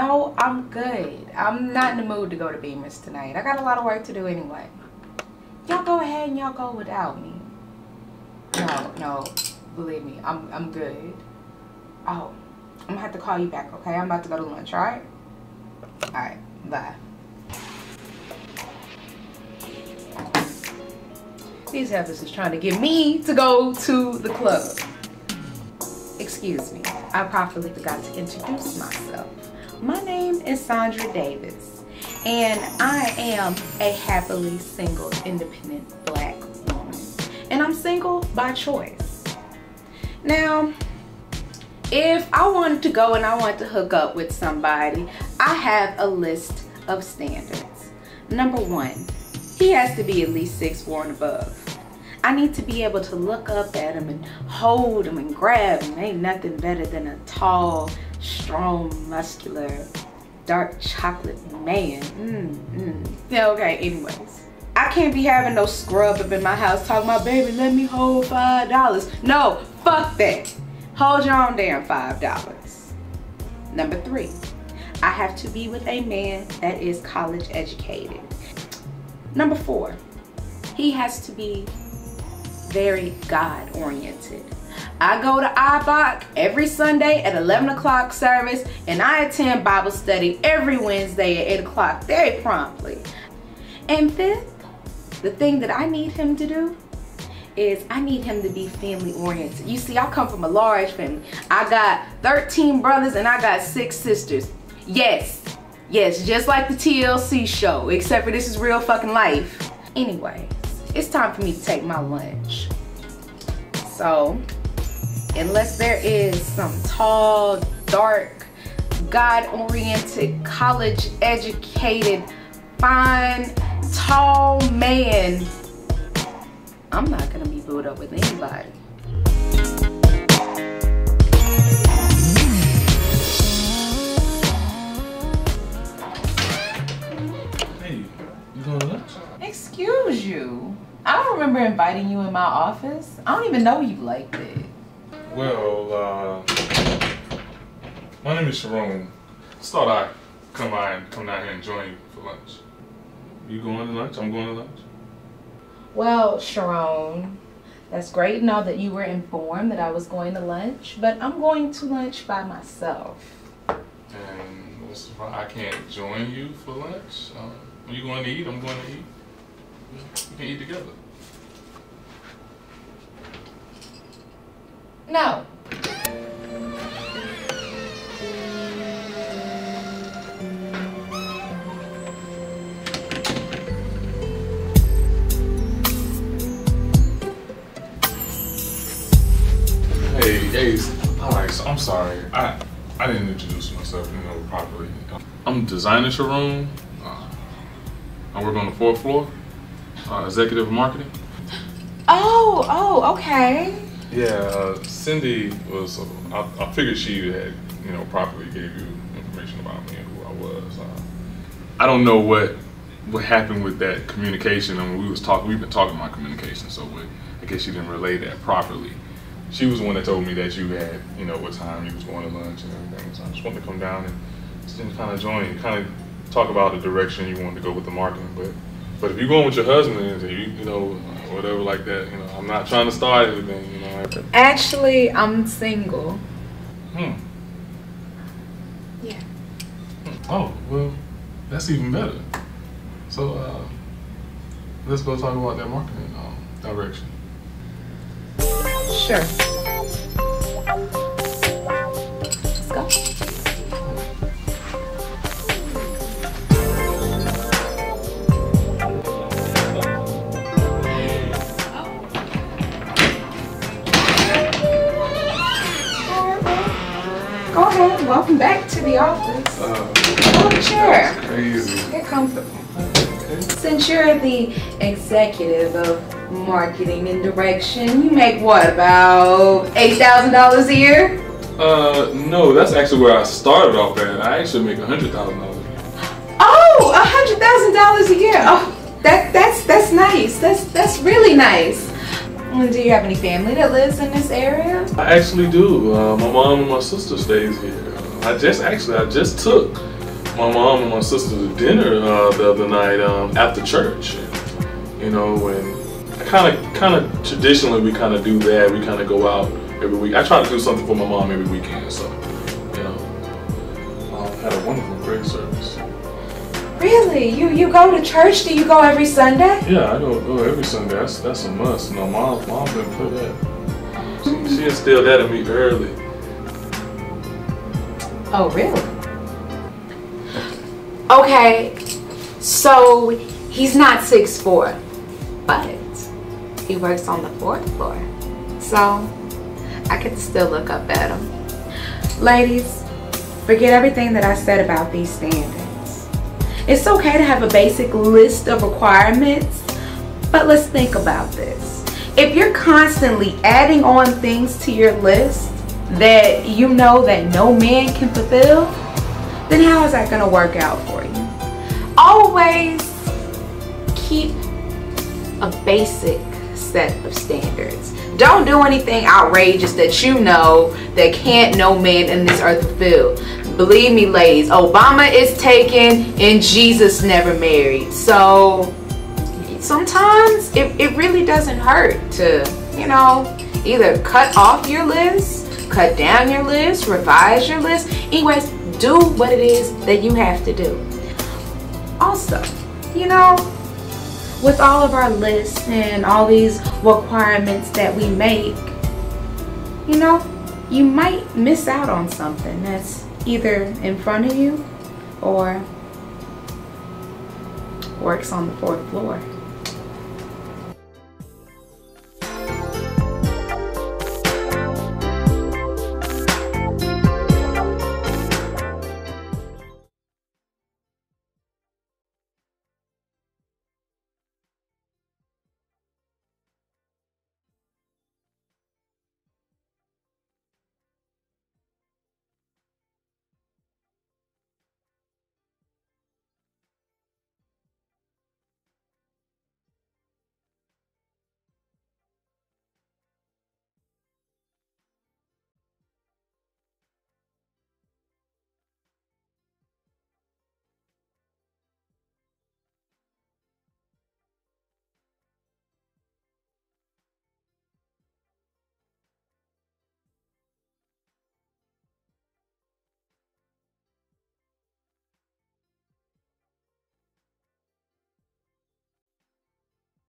I'm good. I'm not in the mood to go to Beamer's tonight. I got a lot of work to do anyway. Y'all go ahead and y'all go without me. No, no, believe me, I'm I'm good. Oh, I'm gonna have to call you back, okay? I'm about to go to lunch, alright? Alright, bye. These heifers is trying to get me to go to the club. Excuse me, I properly forgot to introduce myself. My name is Sandra Davis, and I am a happily single, independent black woman. And I'm single by choice. Now, if I wanted to go and I wanted to hook up with somebody, I have a list of standards. Number one, he has to be at least six four and above. I need to be able to look up at him and hold him and grab him. Ain't nothing better than a tall, strong, muscular, dark chocolate man. Mm, mm. Yeah, okay, anyways. I can't be having no scrub up in my house talking about, baby, let me hold $5. No, fuck that. Hold your own damn $5. Number three, I have to be with a man that is college educated. Number four, he has to be very God oriented. I go to IBOC every Sunday at 11 o'clock service and I attend Bible study every Wednesday at 8 o'clock very promptly. And fifth, the thing that I need him to do is I need him to be family oriented. You see, I come from a large family. I got 13 brothers and I got six sisters. Yes, yes, just like the TLC show, except for this is real fucking life. Anyway, it's time for me to take my lunch. So, unless there is some tall, dark, God-oriented, college-educated, fine, tall man, I'm not gonna be booed up with anybody. Hey, you going to lunch? Excuse you. I don't remember inviting you in my office. I don't even know you like that. Well, uh, my name is Sharon. Just thought I'd come by and come down here and join you for lunch. You going to lunch? I'm going to lunch. Well, Sharon, that's great to know that you were informed that I was going to lunch, but I'm going to lunch by myself. And what's the problem? I can't join you for lunch. Uh, are you going to eat? I'm going to eat. We can eat together. No. Hey, hey, all right. So I'm sorry. I I didn't introduce myself, you know, properly. I'm designer Sharon. Uh, I work on the fourth floor, uh, executive marketing. Oh, oh, okay. Yeah, uh, Cindy was. Uh, I, I figured she had, you know, properly gave you information about me and who I was. Uh, I don't know what what happened with that communication. I mean, we was talking. We've been talking about communication, so we, I guess she didn't relay that properly. She was the one that told me that you had, you know, what time you was going to lunch and everything. So I just wanted to come down and just kind of join kind of talk about the direction you wanted to go with the marketing. But but if you're going with your husband and you, you know, whatever like that, you know, I'm not trying to start anything, you. Actually, I'm single. Hmm. Yeah. Oh, well, that's even better. So, uh, let's go talk about that marketing um, direction. Sure. Welcome back to the office. Uh, Pull a chair. crazy. Get comfortable. Okay. Since you're the executive of marketing and direction, you make what, about $8,000 a year? Uh, no, that's actually where I started off at. I actually make a hundred thousand dollars. A year. Oh, $100,000 a year. Oh, that, that's, that's nice. That's, that's really nice. And Do you have any family that lives in this area? I actually do. Uh, my mom and my sister stays here. I just actually I just took my mom and my sister to dinner uh, the other night um, after church. You know, and kind of, kind of traditionally we kind of do that. We kind of go out every week. I try to do something for my mom every weekend. So, you know, had a wonderful, great service. Really? You you go to church? Do you go every Sunday? Yeah, I go, go every Sunday. That's that's a must. No, mom, mom didn't put that. She, hmm. she instilled that in me early. Oh, really? Okay, so he's not six four, but he works on the fourth floor. So I could still look up at him. Ladies, forget everything that I said about these standards. It's okay to have a basic list of requirements, but let's think about this. If you're constantly adding on things to your list that you know that no man can fulfill, then how is that going to work out for you? Always keep a basic set of standards. Don't do anything outrageous that you know that can't no man in this earth fulfill. Believe me, ladies, Obama is taken and Jesus never married. So sometimes it, it really doesn't hurt to, you know, either cut off your list, cut down your list, revise your list. Anyways, do what it is that you have to do. Also, you know, with all of our lists and all these requirements that we make, you know, you might miss out on something that's either in front of you or works on the fourth floor.